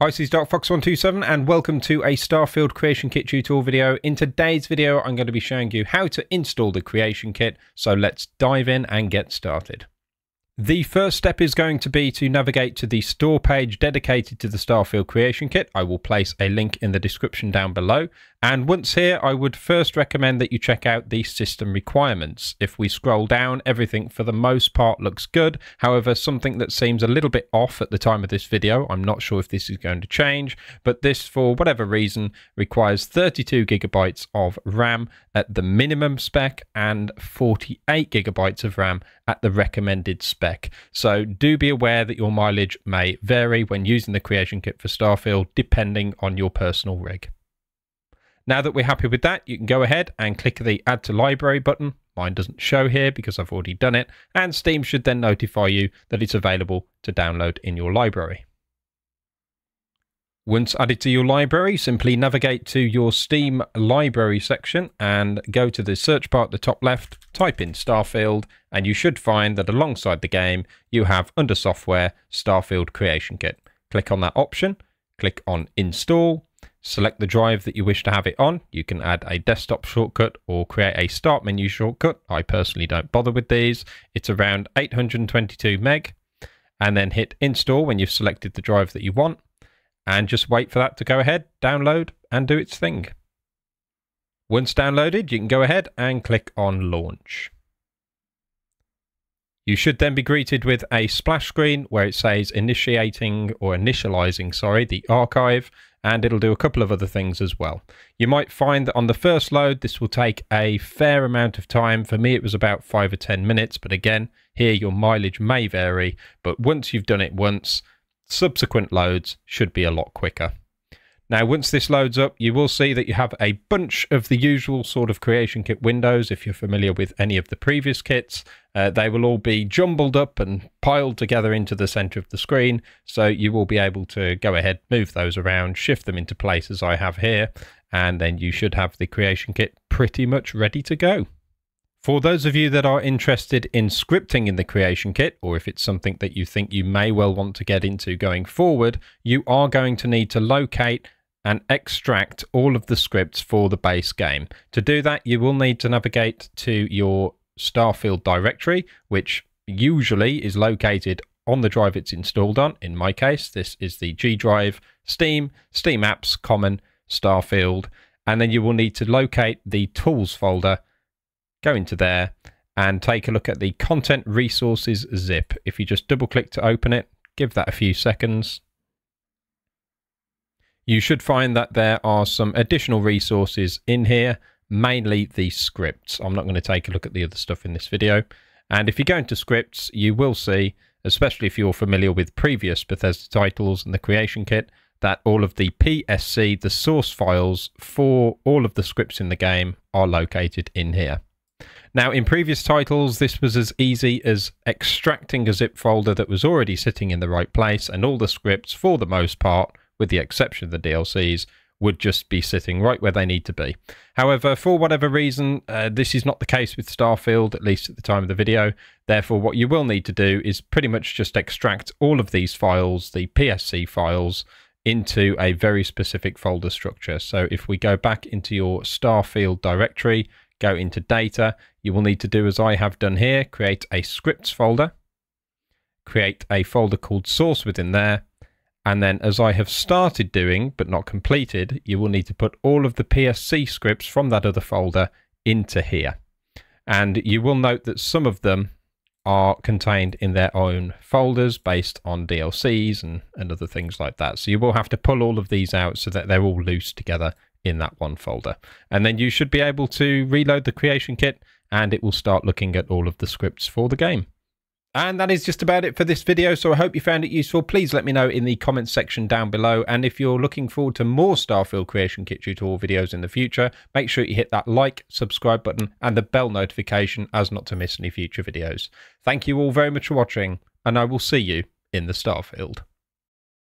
Hi, this is DarkFox127 and welcome to a Starfield Creation Kit tutorial video. In today's video, I'm going to be showing you how to install the Creation Kit, so let's dive in and get started. The first step is going to be to navigate to the store page dedicated to the Starfield Creation Kit. I will place a link in the description down below. And once here, I would first recommend that you check out the system requirements. If we scroll down, everything for the most part looks good. However, something that seems a little bit off at the time of this video, I'm not sure if this is going to change, but this, for whatever reason, requires 32 gigabytes of RAM at the minimum spec and 48 gigabytes of RAM at the recommended spec. So do be aware that your mileage may vary when using the creation kit for Starfield depending on your personal rig. Now that we're happy with that, you can go ahead and click the add to library button. Mine doesn't show here because I've already done it and Steam should then notify you that it's available to download in your library. Once added to your library, simply navigate to your Steam library section and go to the search bar at the top left, type in Starfield, and you should find that alongside the game, you have under software, Starfield Creation Kit. Click on that option, click on install, select the drive that you wish to have it on. You can add a desktop shortcut or create a start menu shortcut. I personally don't bother with these. It's around 822 meg and then hit install when you've selected the drive that you want and just wait for that to go ahead, download, and do its thing. Once downloaded, you can go ahead and click on launch. You should then be greeted with a splash screen where it says initiating or initializing, sorry, the archive, and it'll do a couple of other things as well. You might find that on the first load, this will take a fair amount of time. For me, it was about five or 10 minutes, but again, here your mileage may vary, but once you've done it once, subsequent loads should be a lot quicker. Now, once this loads up, you will see that you have a bunch of the usual sort of creation kit windows. If you're familiar with any of the previous kits, uh, they will all be jumbled up and piled together into the center of the screen. So you will be able to go ahead, move those around, shift them into place as I have here, and then you should have the creation kit pretty much ready to go. For those of you that are interested in scripting in the Creation Kit, or if it's something that you think you may well want to get into going forward, you are going to need to locate and extract all of the scripts for the base game. To do that, you will need to navigate to your Starfield directory, which usually is located on the drive it's installed on. In my case, this is the G drive, Steam, Steam Apps, Common, Starfield, and then you will need to locate the Tools folder go into there and take a look at the content resources zip. If you just double click to open it, give that a few seconds. You should find that there are some additional resources in here, mainly the scripts. I'm not going to take a look at the other stuff in this video. And if you go into scripts, you will see, especially if you're familiar with previous Bethesda titles and the creation kit, that all of the PSC, the source files for all of the scripts in the game, are located in here. Now, in previous titles, this was as easy as extracting a zip folder that was already sitting in the right place, and all the scripts, for the most part, with the exception of the DLCs, would just be sitting right where they need to be. However, for whatever reason, uh, this is not the case with Starfield, at least at the time of the video. Therefore, what you will need to do is pretty much just extract all of these files, the PSC files, into a very specific folder structure. So if we go back into your Starfield directory, go into data, you will need to do as I have done here, create a scripts folder, create a folder called source within there, and then as I have started doing, but not completed, you will need to put all of the PSC scripts from that other folder into here. And you will note that some of them are contained in their own folders based on DLCs and, and other things like that. So you will have to pull all of these out so that they're all loose together in that one folder. And then you should be able to reload the creation kit and it will start looking at all of the scripts for the game. And that is just about it for this video, so I hope you found it useful. Please let me know in the comments section down below. And if you're looking forward to more Starfield Creation Kit tutorial videos in the future, make sure you hit that like, subscribe button and the bell notification as not to miss any future videos. Thank you all very much for watching, and I will see you in the Starfield.